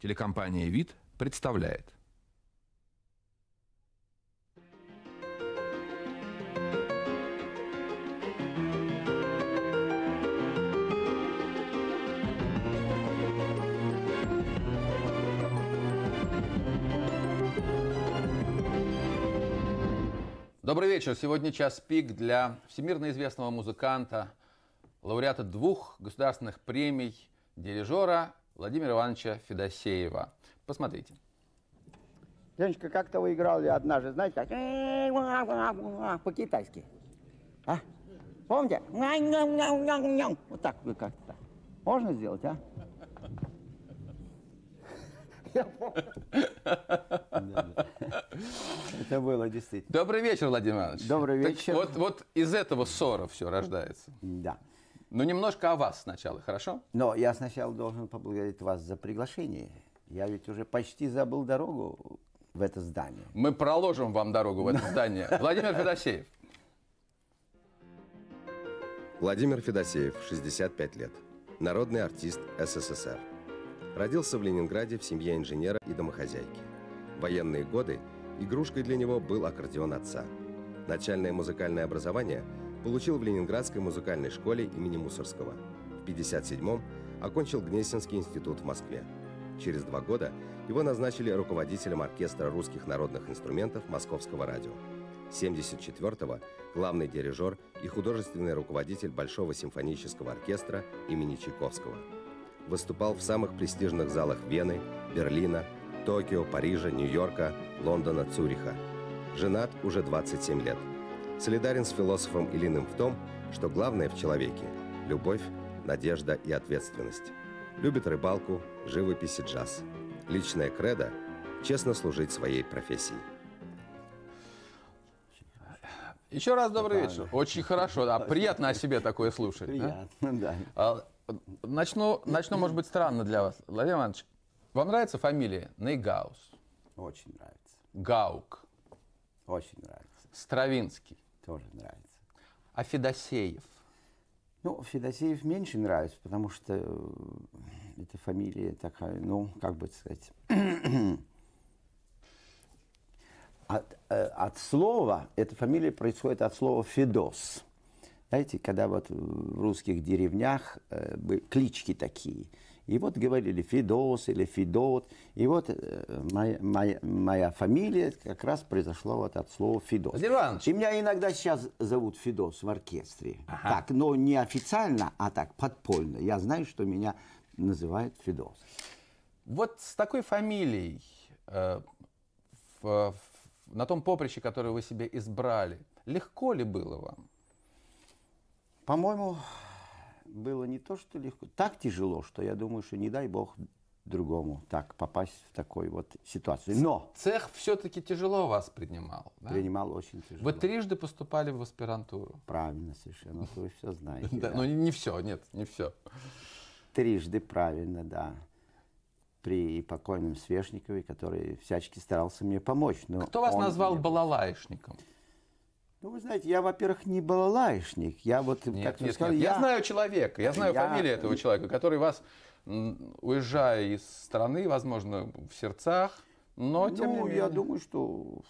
Телекомпания «Вид» представляет. Добрый вечер. Сегодня час пик для всемирно известного музыканта, лауреата двух государственных премий, дирижера Владимира Ивановича Федосеева. Посмотрите. Леночка, как-то вы играли однажды, знаете, как по-китайски. А? Помните? Вот так вы как-то. Можно сделать, а? Я помню. Это было действительно. Добрый вечер, Владимир Иванович. Добрый Так вечер. вот, вот из этого ссора все рождается. Да. Но немножко о вас сначала, хорошо? Но я сначала должен поблагодарить вас за приглашение. Я ведь уже почти забыл дорогу в это здание. Мы проложим вам дорогу в это здание. Владимир Федосеев. Владимир Федосеев, 65 лет. Народный артист СССР. Родился в Ленинграде в семье инженера и домохозяйки. В военные годы игрушкой для него был аккордеон отца. Начальное музыкальное образование получил в Ленинградской музыкальной школе имени Мусорского. В 1957-м окончил Гнесинский институт в Москве. Через два года его назначили руководителем оркестра русских народных инструментов Московского радио. 1974-го главный дирижер и художественный руководитель Большого симфонического оркестра имени Чайковского. Выступал в самых престижных залах Вены, Берлина, Токио, Парижа, Нью-Йорка, Лондона, Цюриха. Женат уже 27 лет. Солидарен с философом Илиным в том, что главное в человеке – любовь, надежда и ответственность. Любит рыбалку, живопись и джаз. Личное кредо – честно служить своей профессии. Еще раз добрый вечер. Очень хорошо. Да, приятно о себе такое слушать. да? Приятно, да. А, Начну, начну, может быть, странно для вас. Владимир Иванович, вам нравится фамилия Нейгаус, Очень нравится. Гаук, Очень нравится. Стравинский, Тоже нравится. а Федосеев? Ну, Федосеев меньше нравится, потому что э, эта фамилия такая, ну, как бы сказать, от, э, от слова, эта фамилия происходит от слова «федос». Знаете, когда вот в русских деревнях э, были клички такие, и вот говорили Федос или Федот, и вот э, моя, моя, моя фамилия как раз произошла вот от слова Федос. Владимир Иванович. И меня иногда сейчас зовут Федос в оркестре. Так, но не официально, а так, подпольно. Я знаю, что меня называют Федос. Вот с такой фамилией э, в- в- на том поприще, которое вы себе избрали, легко ли было вам? По-моему, было не то, что легко, так тяжело, что я думаю, что не дай бог другому так попасть в такую вот ситуацию. Но Цех все-таки тяжело вас принимал. да? принимал очень тяжело. Вы трижды поступали в аспирантуру. Правильно совершенно, вы все знаете. Да, но не все, нет, не все. Трижды правильно, да. При покойном Свешникове, который всячески старался мне помочь. Кто вас назвал балалаишником? Ну, вы знаете, я, во-первых, не балалайшник. Я вот, Нет, как нет, сказали, нет. Я... знаю человека, я знаю Я- фамилию этого человека, который вас, уезжая из страны, возможно, в сердцах, но тем не ну, менее. я думаю, что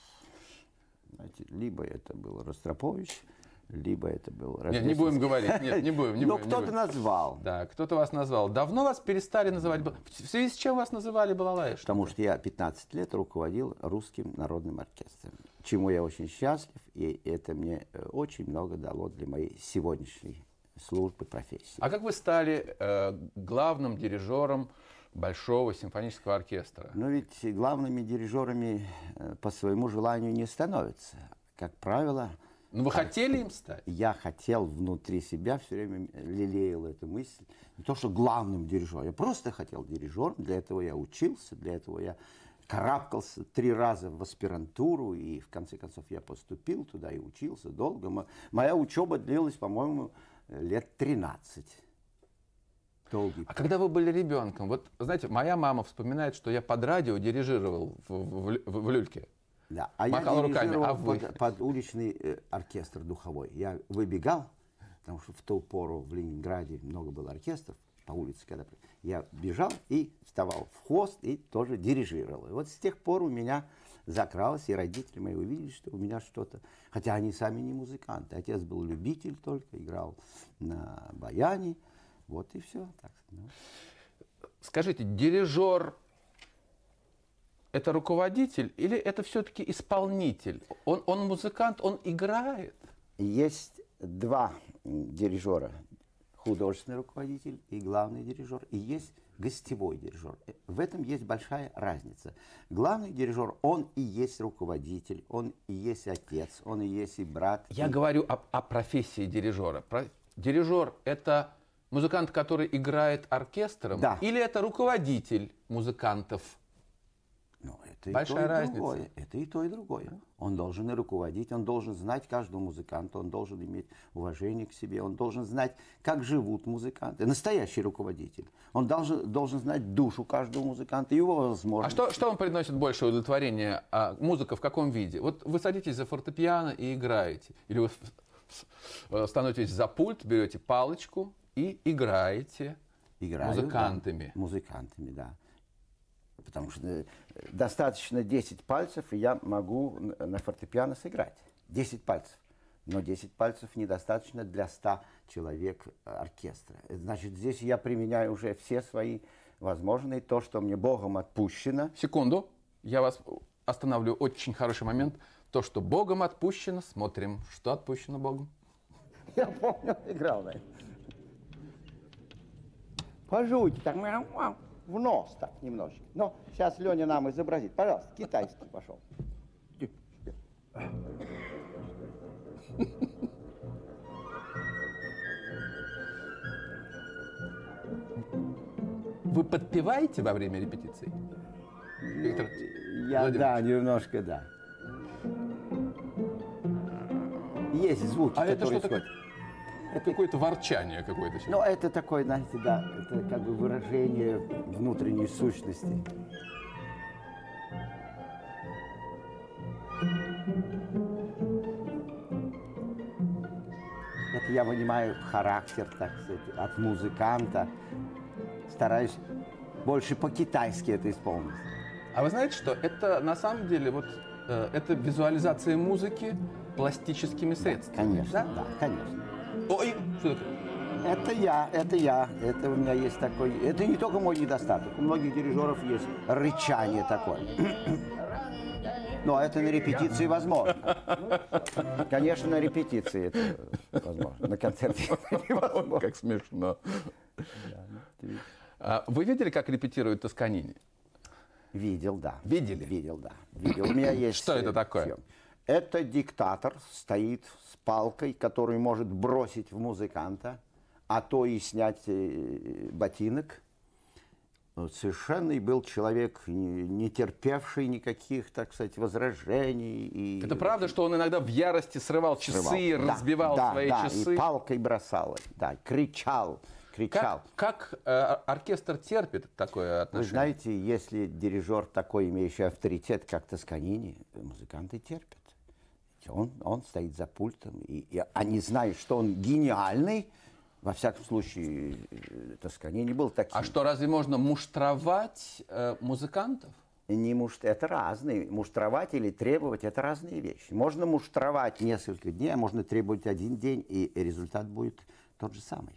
знаете, либо это был Ростропович, либо это был Нет, не будем говорить, нет, не будем, не Но кто-то назвал. Да, кто-то вас назвал. Давно вас перестали называть... В связи с чем вас называли балалаишником? Потому что я 15 лет руководил русским народным оркестром, чему я очень счастлив, и это мне э, очень много дало для моей сегодняшней службы профессии. А как вы стали э, главным дирижером Большого симфонического оркестра? Но ведь главными дирижерами э, по своему желанию не становятся. Как правило, Ну, вы хотели им стать? я хотел внутри себя все время лелеял эту мысль. Не то, что главным дирижером, я просто хотел дирижером. Для этого я учился, для этого я карабкался три раза в аспирантуру, и в конце концов я поступил туда и учился долго. Мо- Моя учеба длилась, по-моему, лет 13. Долгий А когда вы были ребенком, вот, знаете, моя мама вспоминает, что я под радио дирижировал в, в, в- в люльке. Да. А Махал я руками, а вы? под, под уличный э, оркестр духовой. Я выбегал, потому что в ту пору в Ленинграде много было оркестров по улице, когда... я бежал и вставал в хвост и тоже дирижировал. И вот с тех пор у меня закралось, и родители мои увидели, что у меня что-то... Хотя они сами не музыканты. Отец был любитель только, играл на баяне. Вот и все. Так, ну. Скажите, дирижер это руководитель или это все-таки исполнитель? Он, он музыкант, он играет? Есть два дирижера. Художественный руководитель и главный дирижер. И есть гостевой дирижер. В этом есть большая разница. Главный дирижер, он и есть руководитель, он и есть отец, он и есть и брат. Я и... говорю о, о профессии дирижера. Про... Дирижер – это музыкант, который играет оркестром? Да. Или это руководитель музыкантов? Это Большая и то, и разница. другое. Это и то, и другое. Он должен и руководить, он должен знать каждого музыканта, он должен иметь уважение к себе, он должен знать, как живут музыканты. Настоящий руководитель. Он должен, должен знать душу каждого музыканта, его А возможности. что, что вам приносит большее удовлетворение? А, музыка в каком виде? Вот вы садитесь за фортепиано и играете. Или вы становитесь за пульт, берете палочку и играете Играю, музыкантами. да. Музыкантами, да. Потому что э, достаточно 10 пальцев, и я могу н- на фортепиано сыграть. 10 пальцев. Но 10 пальцев недостаточно для 100 человек э, оркестра. Э, Значит, здесь я применяю уже все свои возможные, то, что мне Богом отпущено. Секунду, я вас остановлю. Очень хороший момент. То, что Богом отпущено, смотрим, что отпущено Богом. Я помню, играл на этом. Пожуйте так, в нос так немножечко. Но сейчас Леня нам изобразит. Пожалуйста, китайский пошел. Вы подпеваете во время репетиции? Виктор Я, да, немножко, да. Есть звуки, А это которые что такое? Это какое-то ворчание какое-то. Ну, это такое, знаете, да, это как бы выражение внутренней сущности. Это я вынимаю характер, так сказать, от музыканта. Стараюсь больше по-китайски это исполнить. А вы знаете, что это на самом деле вот э, это визуализация музыки пластическими средствами. Конечно, да, конечно. Ой, что такое? Это я, это я, это у меня есть такой, это не только мой недостаток, у многих дирижеров есть рычание такое. Но это на репетиции возможно. Конечно, на репетиции это возможно, на концерте это невозможно. Как смешно. А Вы видели, как репетирует Тосканини? Видел, да. Видели? Видел, да. Видел. У меня есть... Что это такое? съем. Это диктатор стоит с палкой, который может бросить в музыканта, а то и снять э, ботинок. Вот Совершенный был человек, не, терпевший никаких, так сказать, возражений. И Это правда, что он иногда в ярости срывал часы, срывал. Да, разбивал да, свои да, часы? и палкой бросал, да, кричал, кричал. Как, как э, оркестр терпит такое Вы отношение? знаете, если дирижер такой, имеющий авторитет, как Тосканини, музыканты терпят. Он, он стоит за пультом, и, и они знают, что он гениальный. Во всяком случае, э, Тосканини был таким. А что, разве можно муштровать э, музыкантов? Не муш... Это разные. Муштровать или требовать – это разные вещи. Можно муштровать несколько дней, а можно требовать один день, и результат будет тот же самый.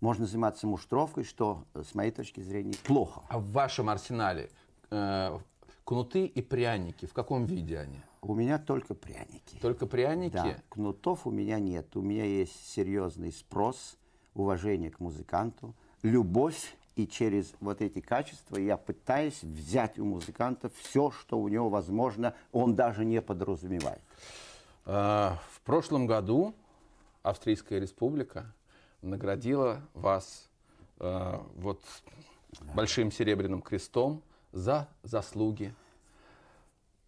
Можно заниматься муштровкой, что, э, с моей точки зрения, плохо. А в вашем арсенале э, кнуты и пряники, в каком виде они? У меня только пряники. Только пряники? Да, кнутов у меня нет. У меня есть серьезный спрос, уважение к музыканту, любовь. И через вот эти качества я пытаюсь взять у музыканта все, что у него возможно, он даже не подразумевает. Э, В прошлом году Австрийская республика наградила вас э, вот большим серебряным крестом за заслуги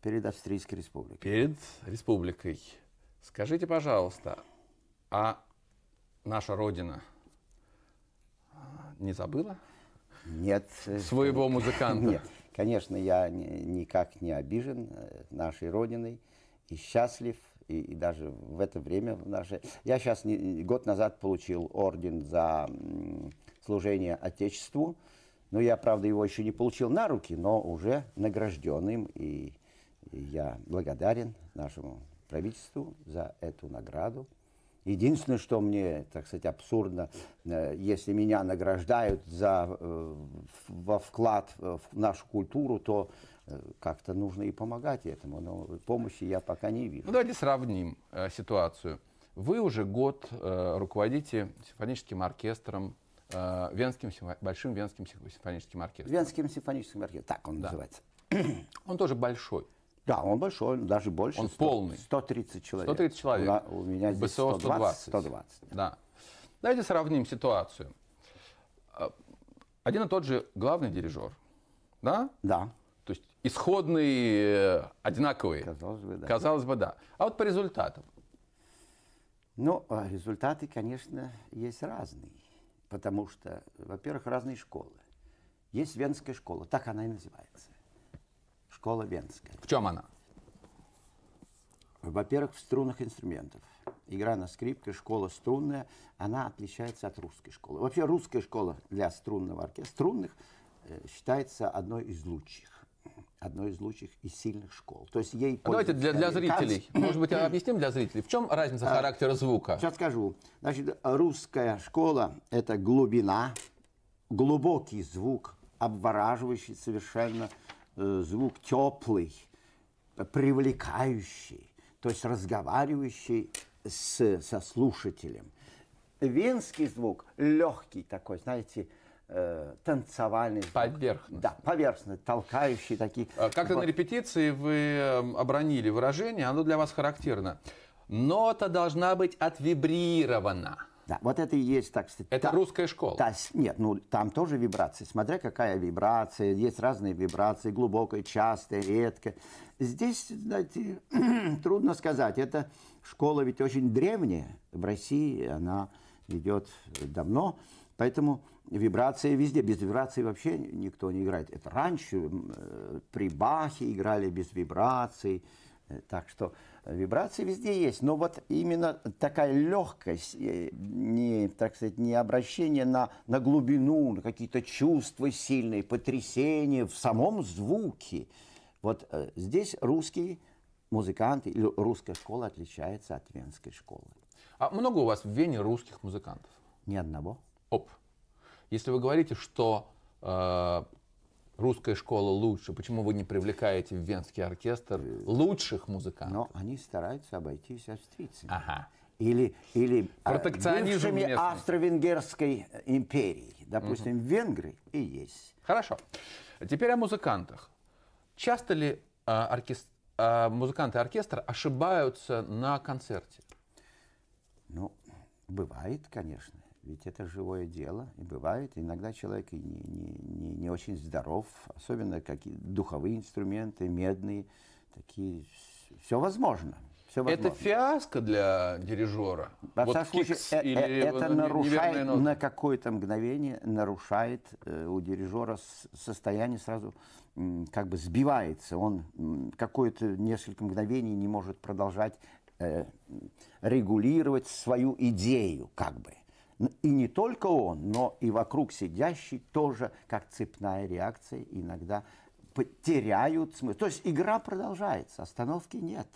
Перед Австрийской республикой. перед республикой. Скажите, пожалуйста, а наша Родина э, не забыла Нет. своего музыканта? Нет, конечно, я ни- никак не обижен э, нашей Родиной и счастлив. И, и даже в это время в наше... Я сейчас год назад получил орден за служение Отечеству. Но я, правда, его еще не получил на руки, но уже награжденным. И, и я благодарен нашему правительству за эту награду. Единственное, что мне, так сказать, абсурдно, э, если меня награждают за э, во вклад в нашу культуру, то э, как-то нужно и помогать этому. Но помощи я пока не вижу. Ну, давайте сравним э, ситуацию. Вы уже год э, руководите симфоническим оркестром, э, Венским, большим Венским симфоническим оркестром. Венским симфоническим оркестром, так он да. называется. Он тоже большой. Да, он большой, даже больше. Он 100, полный. 130 человек. 130 человек. У, у меня здесь БСО 120. 120. Да. Давайте сравним ситуацию. А, один и тот же главный дирижер, да? Да. То есть исходные э, одинаковые. Казалось бы, да. Казалось бы, да. А вот по результатам? Ну, а результаты, конечно, есть разные. Потому что, во-первых, разные школы. Есть Венская школа, так она и называется школа Венская. В чем она? Во-первых, в струнных инструментах. Игра на скрипке, школа струнная, она отличается от русской школы. Вообще русская школа для струнного оркестра, струнных, э, считается одной из лучших одной из лучших и сильных школ. То есть ей Давайте для, для зрителей. Может быть, объясним для зрителей, в чем разница а, характера звука? Сейчас скажу. Значит, русская школа – это глубина, глубокий звук, обвораживающий совершенно звук теплый, привлекающий, то есть разговаривающий с, со слушателем. Венский звук легкий такой, знаете, э, танцевальный звук. Поверхностный. Да, поверхностный, толкающий такие. А как-то вот. на репетиции вы эм, обронили выражение, оно для вас характерно. Нота должна быть отвибрирована. Да, вот это и есть, так сказать. Это та, русская школа? Та, нет, ну там тоже вибрации. Смотря какая вибрация, есть разные вибрации, глубокая, частая, редкая. Здесь, знаете, трудно сказать. Это школа ведь очень древняя. В России она идет давно. Поэтому вибрации везде. Без вибрации вообще никто не играет. Это раньше э, при Бахе играли без вибраций. Э, так что Вибрации везде есть, но вот именно такая легкость, э, не, так сказать, не обращение на, на глубину, на какие-то чувства сильные, потрясения в самом звуке. Вот э, здесь русские музыканты или русская школа отличается от венской школы. А много у вас в Вене русских музыкантов? Ни одного. Оп. Если вы говорите, что э, русская школа лучше, почему вы не привлекаете в Венский оркестр лучших музыкантов? Но они стараются обойтись австрийцами. Ага. Или, или Протекционизм бывшими Австро-Венгерской империи. Допустим, угу. Венгры и есть. Хорошо. Теперь о музыкантах. Часто ли а, оркестр, а, музыканты оркестра ошибаются на концерте? Ну, бывает, конечно. Ведь это живое дело, и бывает. Иногда человек и не, не, не, не очень здоров, особенно какие духовые инструменты, медные, такие. Все возможно. Все возможно. Это фиаско для дирижера. Во вот случае, э, э, или это нарушает на какое-то мгновение нарушает э, у дирижера состояние сразу как бы сбивается. Он какое-то несколько мгновений не может продолжать э, регулировать свою идею, как бы. И не только он, но и вокруг сидящий тоже, как цепная реакция, иногда теряют смысл. То есть игра продолжается, остановки нет.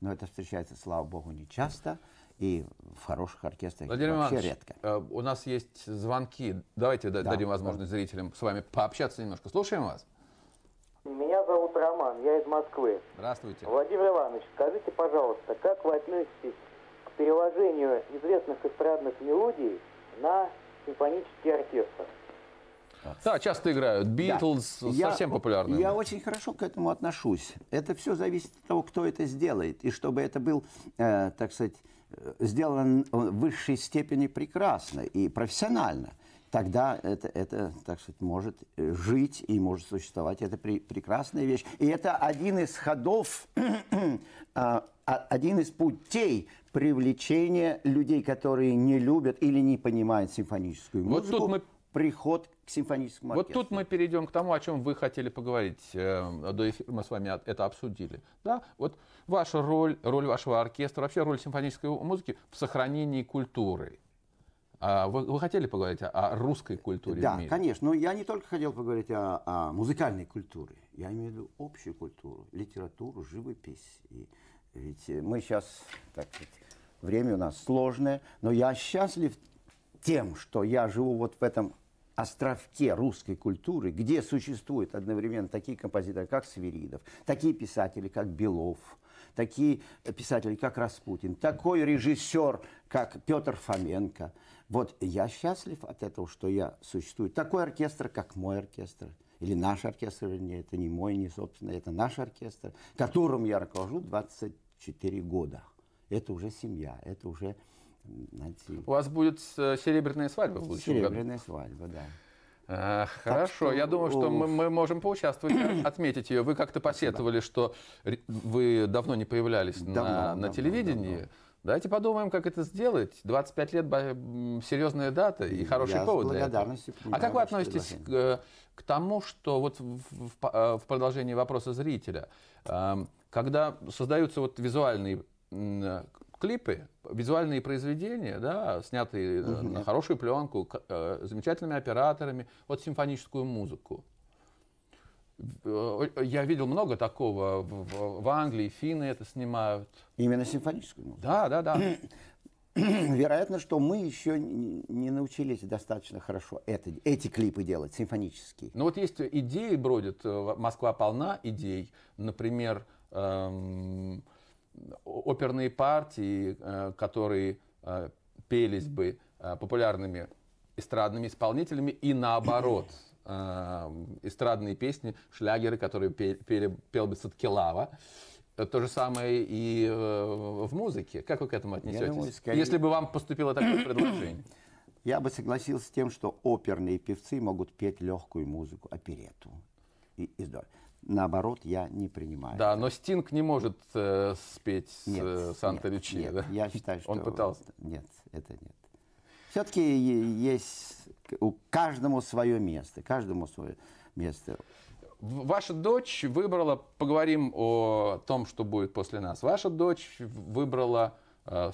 Но это встречается, слава богу, не часто. И в хороших оркестрах Владимир вообще Иванович, редко. Э, у нас есть звонки. Давайте да, дадим возможность да. зрителям с вами пообщаться немножко. Слушаем вас. Меня зовут Роман, я из Москвы. Здравствуйте. Владимир Иванович, скажите, пожалуйста, как вы относитесь переложению известных эстрадных мелодий на симфонический оркестр. Да, часто играют. Битлз да. совсем популярны. Я очень хорошо к этому отношусь. Это все зависит от того, кто это сделает. И чтобы это был, э, так сказать, э, сделан в высшей степени прекрасно и профессионально тогда это, это, так сказать, может жить и может существовать. Это при, прекрасная вещь. И это один из ходов, а, а, один из путей привлечения людей, которые не любят или не понимают симфоническую музыку. Вот тут мы приход к симфоническому оркестру. Вот тут мы перейдем к тому, о чем вы хотели поговорить. Э, до эфира мы с вами это обсудили. Да? Вот ваша роль, роль вашего оркестра, вообще роль симфонической музыки в сохранении культуры А вы, вы хотели поговорить о, о русской культуре Да, в мире? конечно. Но я не только хотел поговорить о, о музыкальной культуре. Я имею в виду общую культуру, литературу, живопись. И ведь мы сейчас, так сказать, время у нас сложное, но я счастлив тем, что я живу вот в этом островке русской культуры, где существуют одновременно такие композиторы, как Свиридов, такие писатели, как Белов, такие писатели, как Распутин, такой режиссер, как Петр Фоменко. Вот я счастлив от этого, что я существую. Такой оркестр, как мой оркестр, или наш оркестр, вернее, это не мой, не собственный, это наш оркестр, которым я руковожу 24 года. Это уже семья, это уже, знаете, У вас будет э, серебряная свадьба в будущем году? серебряная свадьба, да. А, хорошо, что, я думаю, что мы, мы можем поучаствовать, отметить ее. Вы как-то посетовали, что вы давно не появлялись на, Давно, на давно, телевидении. давно. Давайте подумаем, как это сделать. 25 лет серьезная дата и хороший Я с повод для этого. благодарностью А как вы относитесь к, к тому, что вот в, в э, в продолжении вопроса зрителя, эм, когда создаются вот визуальные э, клипы, визуальные произведения, да, снятые э, на хорошую пленку, э, замечательными операторами, вот симфоническую музыку. Э, Я видел много такого в, Англии, финны это снимают. Именно симфоническую музыку. Да, да, да. Вероятно, что мы еще не научились достаточно хорошо это, эти клипы делать, симфонические. Ну вот есть идеи бродят, Москва полна идей, например, эм, оперные партии, э, которые э, пелись бы э, популярными эстрадными исполнителями и наоборот. э, эстрадные песни, шлягеры, которые пе- пели, пел бы Садкилава. То же самое и в музыке. Как вы к этому отнесетесь? думаю, скорее- Если бы вам поступило такое предложение. Я бы согласился с тем, что оперные певцы могут петь легкую музыку, оперету. И, и здорово. Наоборот, я не принимаю. Да, но Стинг не может э, спеть Нет, э, нет, Санта-Лючия. нет, да? Я считаю, что... Он пытался. Нет, это нет. Все-таки есть у каждому свое место, каждому свое место. Ваша дочь выбрала, поговорим о том, что будет после нас. Ваша дочь выбрала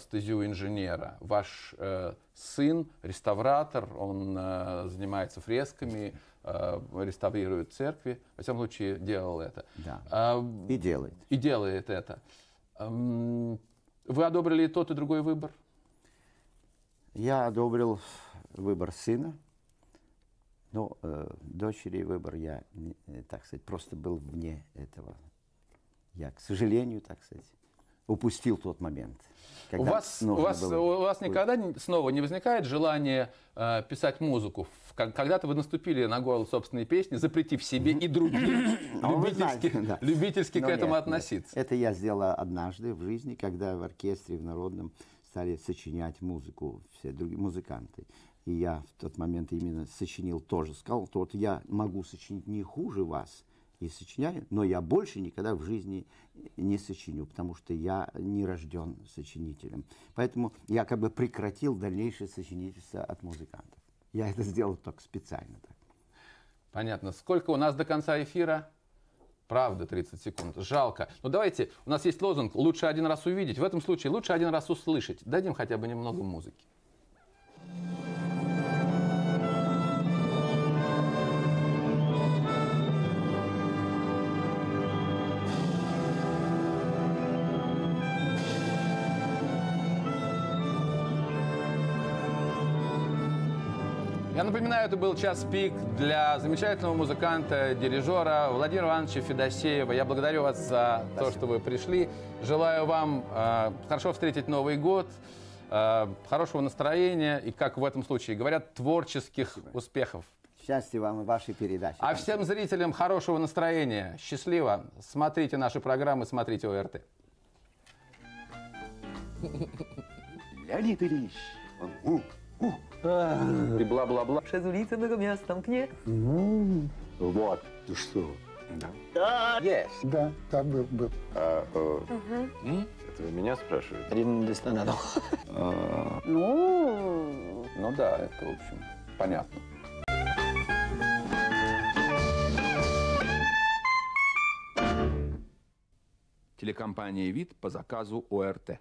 стезю инженера. Ваш э, сын реставратор, он э, занимается фресками, э, реставрирует церкви. Во всяком случае, делал это. Да. А, И делает. и делает это. Эм, Вы одобрили тот, и другой выбор? Я одобрил выбор сына, но э, дочери выбор я, э, так сказать, просто был вне этого. Я, к сожалению, так сказать, упустил тот момент. У вас, у, вас, было у вас никогда снова не возникает желание э, писать музыку? Когда-то вы наступили на горло собственной песни, запретив себе и другим Ну, любительски, да. любительски к Но этому нет, нет. относиться. Это я сделала однажды в жизни, когда в оркестре, в народном стали сочинять музыку все другие музыканты. И я в тот момент именно сочинил тоже. Сказал, что вот я могу сочинить не хуже вас и сочиняю, но я больше никогда в жизни не сочиню, потому что я не рожден сочинителем. Поэтому я как бы прекратил дальнейшее сочинительство от музыкантов. Я это сделал только специально так. Понятно. Сколько у нас до конца эфира? Правда, 30 секунд. Жалко. Ну давайте, у нас есть лозунг «Лучше один раз увидеть». В этом случае лучше один раз услышать. Дадим хотя бы немного музыки. Я напоминаю, это был час пик для замечательного музыканта, дирижера Владимира Ивановича Федосеева. Я благодарю вас за то, что вы пришли. Желаю вам э, хорошо встретить Новый год, э, хорошего настроения и, как в этом случае говорят, творческих успехов. Счастья вам и вашей передаче. А всем зрителям хорошего настроения. Счастливо. Смотрите наши программы, смотрите ОРТ. Леонид Ильич, он, у, у. И бла-бла-бла. Шезулица многомяс тамкне. Вот, ты что? Есть. Да, так был. был. А, э, это вы меня спрашиваете? Один надо. Ну да, это, в общем, понятно. Телекомпания «Вид» по заказу ОРТ.